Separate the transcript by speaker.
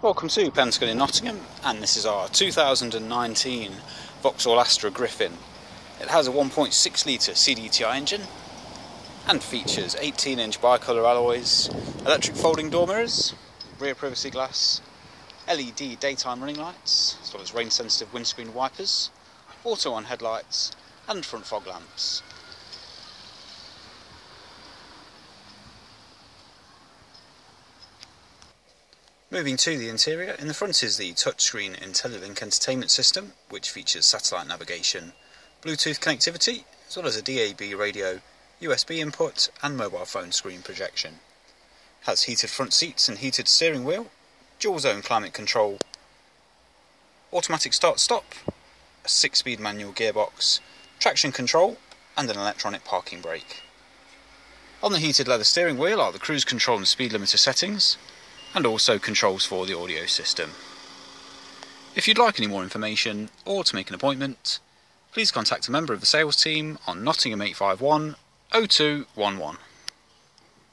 Speaker 1: Welcome to Pentagon in Nottingham, and this is our 2019 Vauxhall Astra Griffin. It has a 1.6 litre CDTI engine and features 18 inch bicolour alloys, electric folding door mirrors, rear privacy glass, LED daytime running lights, as well as rain sensitive windscreen wipers, auto on headlights, and front fog lamps. Moving to the interior, in the front is the touchscreen IntelliLink entertainment system, which features satellite navigation, Bluetooth connectivity, as well as a DAB radio, USB input, and mobile phone screen projection. Has heated front seats and heated steering wheel, dual zone climate control, automatic start stop, a 6 speed manual gearbox, traction control, and an electronic parking brake. On the heated leather steering wheel are the cruise control and speed limiter settings, and also controls for the audio system. If you'd like any more information or to make an appointment, please contact a member of the sales team on Nottingham 851 0211.